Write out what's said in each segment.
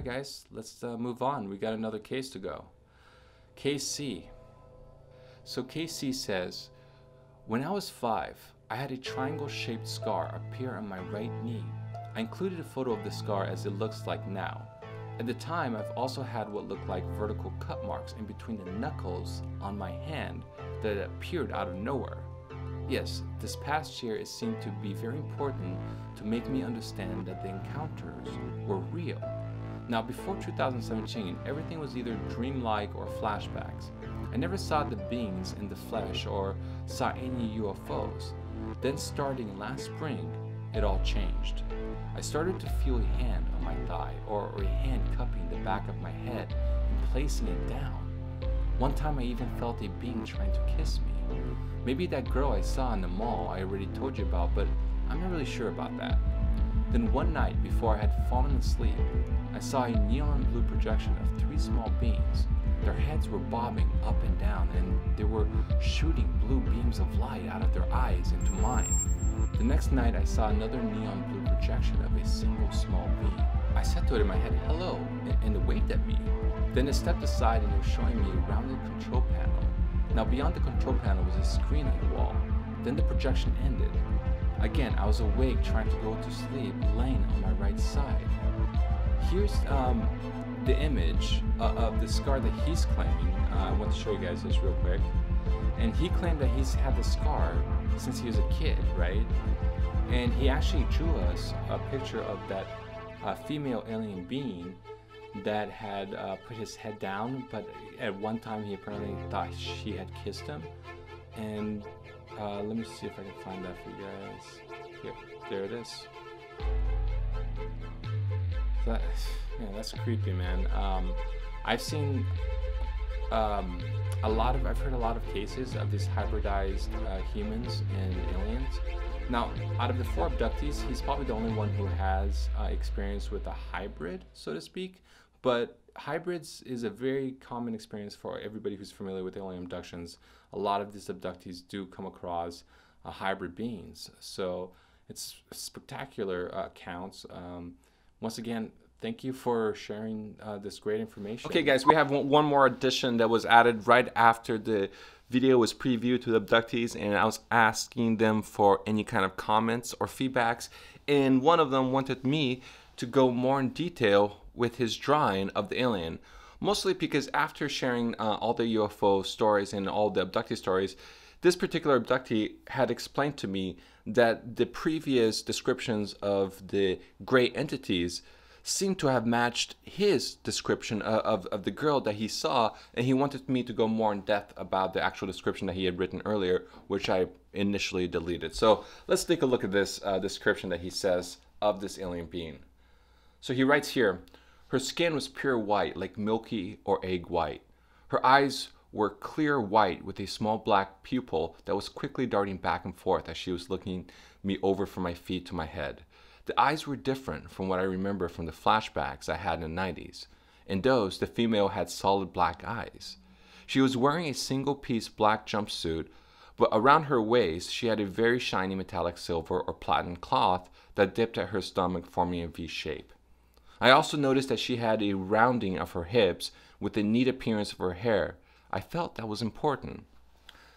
right, guys, let's uh, move on. We got another case to go. Case C. So, case C says, When I was five, I had a triangle shaped scar appear on my right knee. I included a photo of the scar as it looks like now. At the time, I've also had what looked like vertical cut marks in between the knuckles on my hand that appeared out of nowhere. Yes, this past year it seemed to be very important to make me understand that the encounters were real. Now, before 2017, everything was either dreamlike or flashbacks. I never saw the beings in the flesh or saw any UFOs. Then, starting last spring, it all changed. I started to feel a hand on my thigh or, or a hand cupping the back of my head and placing it down. One time I even felt a being trying to kiss me. Maybe that girl I saw in the mall I already told you about, but I'm not really sure about that. Then one night before I had fallen asleep, I saw a neon blue projection of three small beings. Their heads were bobbing up and down, and they were shooting blue beams of light out of their eyes into mine. The next night, I saw another neon blue projection of a single small being. I said to it in my head, hello, and it waved at me. Then it stepped aside and it was showing me a rounded control panel. Now, beyond the control panel was a screen on the wall. Then the projection ended. Again, I was awake trying to go to sleep, laying on my right side. Here's um, the image uh, of the scar that he's claiming. Uh, I want to show you guys this real quick. And he claimed that he's had the scar since he was a kid, right? And he actually drew us a picture of that uh, female alien being that had uh, put his head down, but at one time he apparently thought she had kissed him. And uh, let me see if I can find that for you guys. Here, there it is. That, yeah, that's creepy, man. Um, I've seen um, a lot of, I've heard a lot of cases of these hybridized uh, humans and aliens. Now, out of the four abductees, he's probably the only one who has uh, experience with a hybrid, so to speak. But hybrids is a very common experience for everybody who's familiar with alien abductions. A lot of these abductees do come across uh, hybrid beings. So it's spectacular uh, accounts. Um, once again, thank you for sharing uh, this great information. Okay, guys, we have one more addition that was added right after the video was previewed to the abductees, and I was asking them for any kind of comments or feedbacks. And one of them wanted me to go more in detail with his drawing of the alien. Mostly because after sharing uh, all the UFO stories and all the abductee stories, this particular abductee had explained to me that the previous descriptions of the gray entities seemed to have matched his description of, of, of, the girl that he saw, and he wanted me to go more in depth about the actual description that he had written earlier, which I initially deleted. So let's take a look at this uh, description that he says of this alien being. So he writes here Her skin was pure white, like milky or egg white. Her eyes were clear white with a small black pupil that was quickly darting back and forth as she was looking me over from my feet to my head. The eyes were different from what I remember from the flashbacks I had in the 90s. In those, the female had solid black eyes. She was wearing a single piece black jumpsuit, but around her waist she had a very shiny metallic silver or platinum cloth that dipped at her stomach, forming a V shape. I also noticed that she had a rounding of her hips with the neat appearance of her hair. I felt that was important.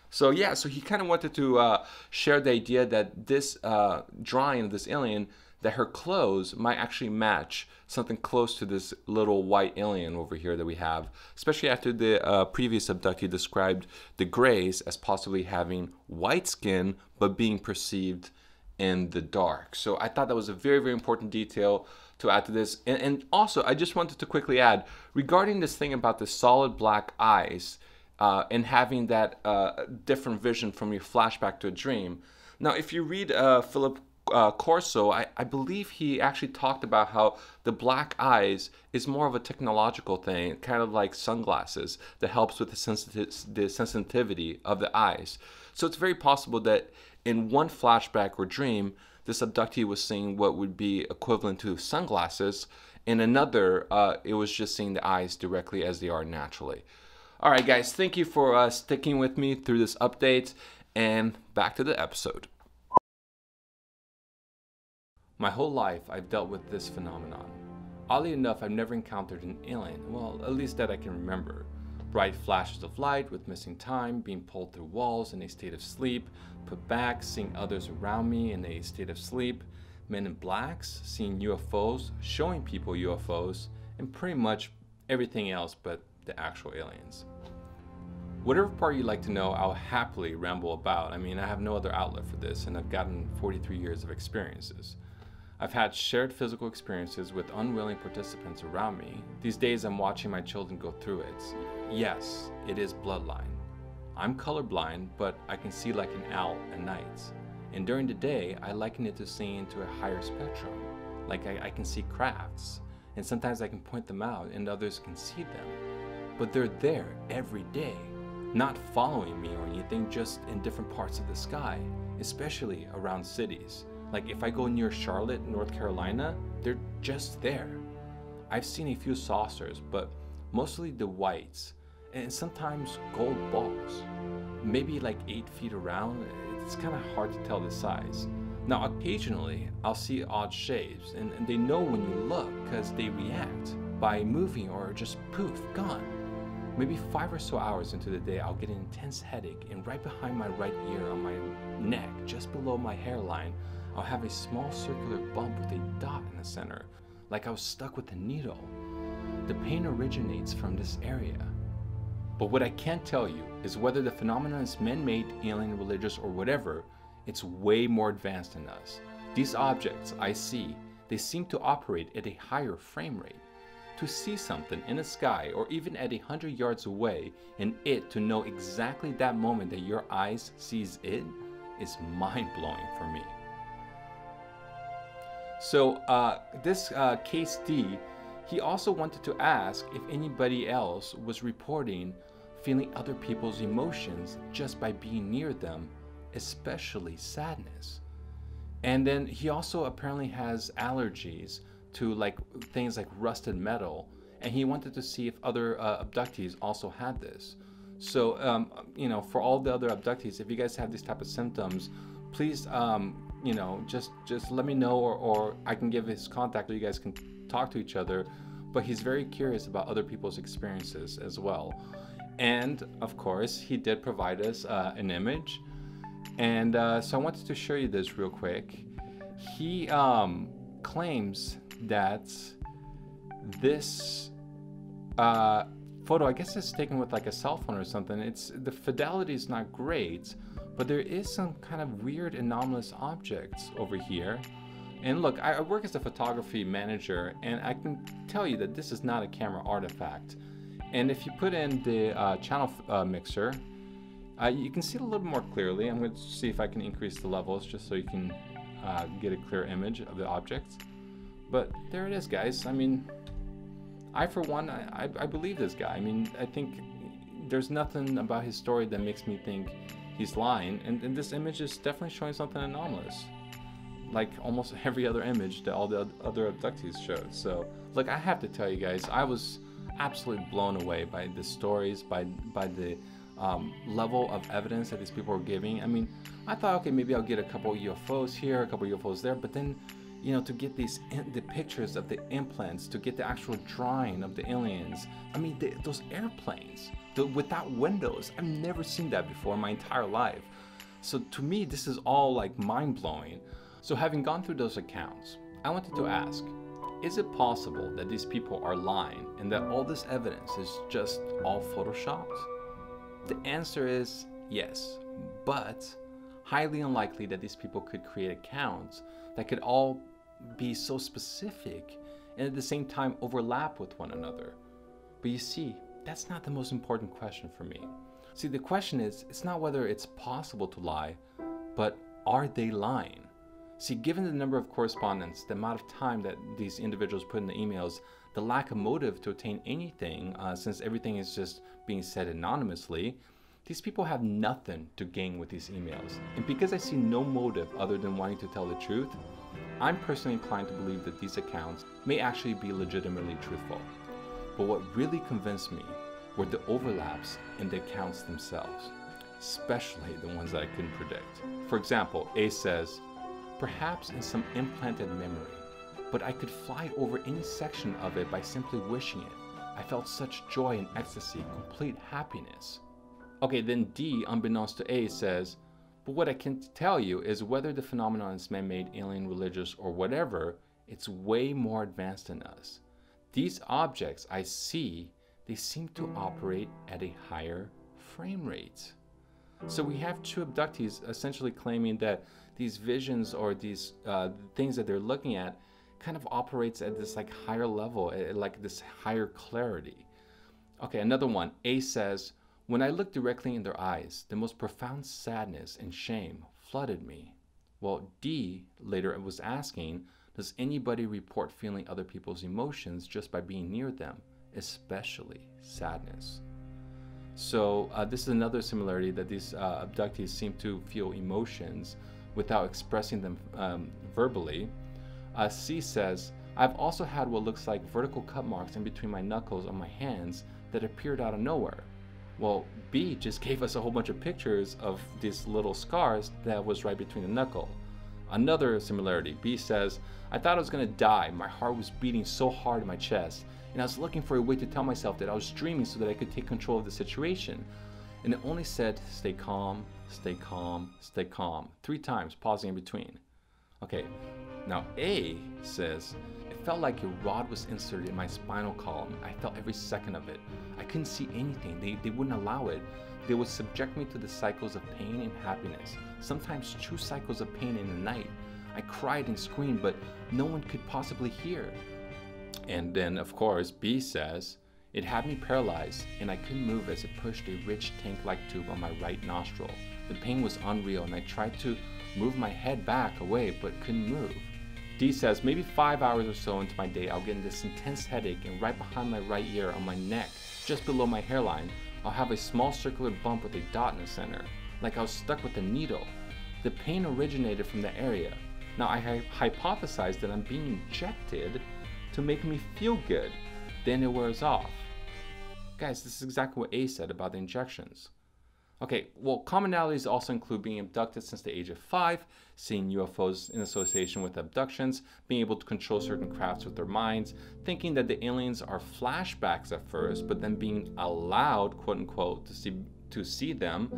So yeah, so he kind of wanted to uh, share the idea that this uh, drawing of this alien, that her clothes might actually match something close to this little white alien over here that we have, especially after the uh, previous abductee described the Greys as possibly having white skin but being perceived in the dark. So I thought that was a very, very important detail to add to this. And, and also, I just wanted to quickly add regarding this thing about the solid black eyes uh, and having that uh, different vision from your flashback to a dream. Now, if you read uh, Philip uh, Corso, I, I, believe he actually talked about how the black eyes is more of a technological thing, kind of like sunglasses that helps with the, the sensitivity of the eyes. So it's very possible that in one flashback or dream, this abductee was seeing what would be equivalent to sunglasses. In another, uh, it was just seeing the eyes directly as they are naturally. All right, guys, thank you for uh, sticking with me through this update, and back to the episode. My whole life, I've dealt with this phenomenon. Oddly enough, I've never encountered an alien, well, at least that I can remember. Bright flashes of light with missing time, being pulled through walls in a state of sleep, put back, seeing others around me in a state of sleep, men in blacks, seeing UFOs, showing people UFOs, and pretty much everything else but the actual aliens. Whatever part you'd like to know, I'll happily ramble about. I mean, I have no other outlet for this, and I've gotten 43 years of experiences. I've had shared physical experiences with unwilling participants around me. These days, I'm watching my children go through it. Yes, it is bloodline. I'm colorblind, but I can see like an owl at night. And during the day, I liken it to seeing to a higher spectrum. Like I, I can see crafts, and sometimes I can point them out and others can see them. But they're there every day, not following me or anything, just in different parts of the sky, especially around cities. Like if I go near Charlotte, North Carolina, they're just there. I've seen a few saucers, but mostly the whites, and sometimes gold balls. Maybe like 8 feet around, it's kind of hard to tell the size. Now, occasionally, I'll see odd shapes, and, and they know when you look because they react by moving or just poof, gone. Maybe five or so hours into the day, I'll get an intense headache, and right behind my right ear on my neck, just below my hairline, I'll have a small circular bump with a dot in the center, like I was stuck with a needle. The pain originates from this area. But what I can't tell you is whether the phenomenon is man made, alien, religious, or whatever, it's way more advanced than us. These objects I see, they seem to operate at a higher frame rate. To see something in the sky or even at a hundred yards away and it to know exactly that moment that your eyes sees it is mind blowing for me. So uh, this uh, case D, he also wanted to ask if anybody else was reporting feeling other people's emotions just by being near them, especially sadness. And then he also apparently has allergies to like things like rusted metal, and he wanted to see if other uh, abductees also had this. So, um, you know, for all the other abductees, if you guys have these type of symptoms, please um, you know, just just let me know, or, or I can give his contact, or you guys can talk to each other. But he's very curious about other people's experiences as well. And of course, he did provide us uh, an image. And uh, so I wanted to show you this real quick. He um, claims that this uh, photo, I guess it's taken with like a cell phone or something. It's the fidelity is not great, but there is some kind of weird anomalous objects over here. And look, I work as a photography manager and I can tell you that this is not a camera artifact. And if you put in the uh, channel uh, mixer, uh, you can see it a little more clearly. I'm going to see if I can increase the levels just so you can uh, get a clear image of the objects. But there it is, guys. I mean, I, for one, I, I believe this guy. I mean, I think there's nothing about his story that makes me think he's lying. And, and this image is definitely showing something anomalous. Like almost every other image that all the other abductees showed. So, look, I have to tell you guys, I was absolutely blown away by the stories, by by the um, level of evidence that these people were giving. I mean, I thought, okay, maybe I'll get a couple UFOs here, a couple UFOs there, but then, you know, to get these the pictures of the implants, to get the actual drawing of the aliens. I mean, the, those airplanes the, without windows. I've never seen that before in my entire life. So to me, this is all like mind blowing. So having gone through those accounts, I wanted to ask, is it possible that these people are lying and that all this evidence is just all photoshopped? The answer is yes, but highly unlikely that these people could create accounts that could all be so specific and at the same time overlap with one another. But you see, that's not the most important question for me. See, the question is it's not whether it's possible to lie, but are they lying? See, given the number of correspondence, the amount of time that these individuals put in the emails, the lack of motive to attain anything, uh, since everything is just being said anonymously, these people have nothing to gain with these emails. And because I see no motive other than wanting to tell the truth, I'm personally inclined to believe that these accounts may actually be legitimately truthful. But what really convinced me were the overlaps in the accounts themselves, especially the ones that I couldn't predict. For example, A says, perhaps in some implanted memory, but I could fly over any section of it by simply wishing it. I felt such joy and ecstasy, complete happiness. Okay, then D, unbeknownst to A, says, But what I can tell you is whether the phenomenon is man made, alien, religious, or whatever, it's way more advanced than us. These objects I see, they seem to operate at a higher frame rate. So we have two abductees essentially claiming that these visions or these uh, things that they're looking at kind of operates at this like higher level, like this higher clarity. Okay, another one. A says, when I looked directly in their eyes, the most profound sadness and shame flooded me. Well, D later was asking, does anybody report feeling other people's emotions just by being near them, especially sadness? So uh, this is another similarity that these uh, abductees seem to feel emotions without expressing them um, verbally. Uh, C says, I've also had what looks like vertical cut marks in between my knuckles on my hands that appeared out of nowhere. Well, B just gave us a whole bunch of pictures of these little scars that was right between the knuckle. Another similarity, B says, I thought I was gonna die. My heart was beating so hard in my chest, and I was looking for a way to tell myself that I was dreaming so that I could take control of the situation. And it only said, stay calm, stay calm, stay calm, three times, pausing in between. Okay, now A says, felt like a rod was inserted in my spinal column. I felt every second of it. I couldn't see anything. They, they wouldn't allow it. They would subject me to the cycles of pain and happiness, sometimes two cycles of pain in the night. I cried and screamed, but no one could possibly hear. And then, of course, B says, it had me paralyzed, and I couldn't move as it pushed a rich tank like tube on my right nostril. The pain was unreal, and I tried to move my head back away but couldn't move. D says, maybe five hours or so into my day, I'll get this intense headache, and right behind my right ear on my neck, just below my hairline, I'll have a small circular bump with a dot in the center, like I was stuck with a needle. The pain originated from the area. Now I hypothesized that I'm being injected to make me feel good. Then it wears off. Guys, this is exactly what A said about the injections. Okay, well, commonalities also include being abducted since the age of five, seeing UFOs in association with abductions, being able to control certain crafts with their minds, thinking that the aliens are flashbacks at first, but then being allowed, quote unquote, to see to see them,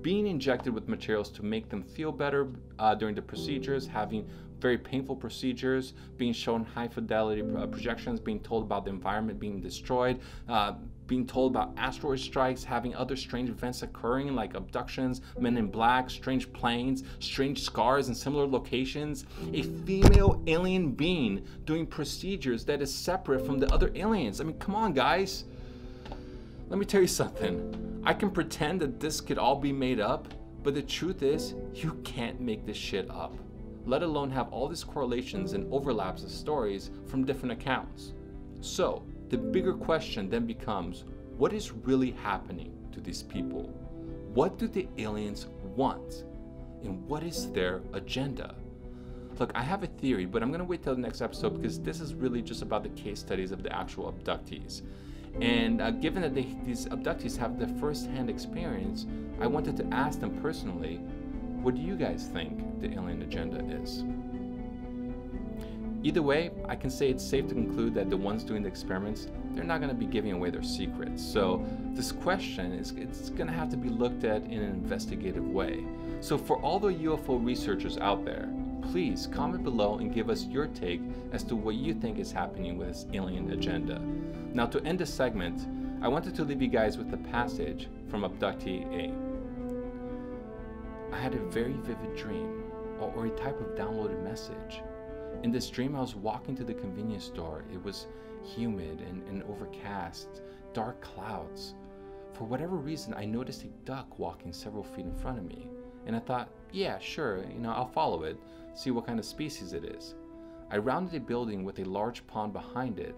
being injected with materials to make them feel better uh, during the procedures, having very painful procedures, being shown high fidelity uh, projections, being told about the environment being destroyed, uh, being told about asteroid strikes, having other strange events occurring like abductions, men in black, strange planes, strange scars in similar locations, a female alien being doing procedures that is separate from the other aliens. I mean, come on, guys. Let me tell you something. I can pretend that this could all be made up, but the truth is, you can't make this shit up, let alone have all these correlations and overlaps of stories from different accounts. So, the bigger question then becomes what is really happening to these people? What do the aliens want? And what is their agenda? Look, I have a theory, but I'm going to wait till the next episode because this is really just about the case studies of the actual abductees. And uh, given that they, these abductees have the first hand experience, I wanted to ask them personally what do you guys think the alien agenda is? Either way, I can say it's safe to conclude that the ones doing the experiments, they're not going to be giving away their secrets. So this question is it's going to have to be looked at in an investigative way. So for all the UFO researchers out there, please comment below and give us your take as to what you think is happening with this alien agenda. Now to end this segment, I wanted to leave you guys with a passage from Abductee A. I had a very vivid dream, or, or a type of downloaded message. In this dream, I was walking to the convenience store. It was humid and, and overcast, dark clouds. For whatever reason, I noticed a duck walking several feet in front of me. And I thought, yeah, sure, you know, I'll follow it, see what kind of species it is. I rounded a building with a large pond behind it.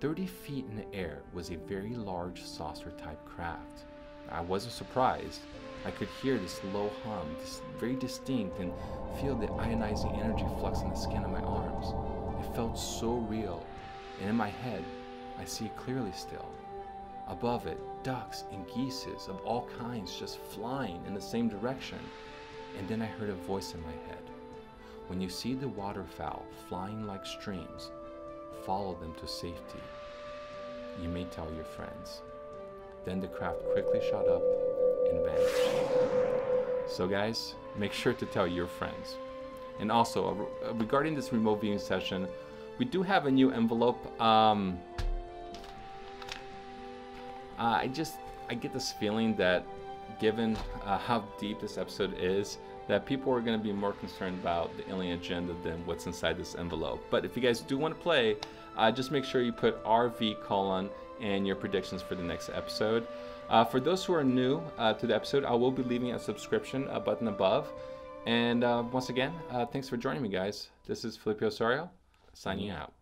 30 feet in the air was a very large saucer type craft. I wasn't surprised. I could hear this low hum, this very distinct, and feel the ionizing energy flux on the skin of my arms. It felt so real, and in my head, I see it clearly still. Above it, ducks and geeses of all kinds just flying in the same direction. And then I heard a voice in my head. When you see the waterfowl flying like streams, follow them to safety. You may tell your friends. Then the craft quickly shot up and. So, guys, make sure to tell your friends. And also, uh, regarding this remote viewing session, we do have a new envelope. Um, uh, I just I get this feeling that given uh, how deep this episode is, that people are going to be more concerned about the alien agenda than what's inside this envelope. But if you guys do want to play, uh, just make sure you put RV colon and your predictions for the next episode. Uh, for those who are new uh, to the episode, I will be leaving a subscription button above. And uh, once again, uh, thanks for joining me, guys. This is Felipe Osorio, signing out.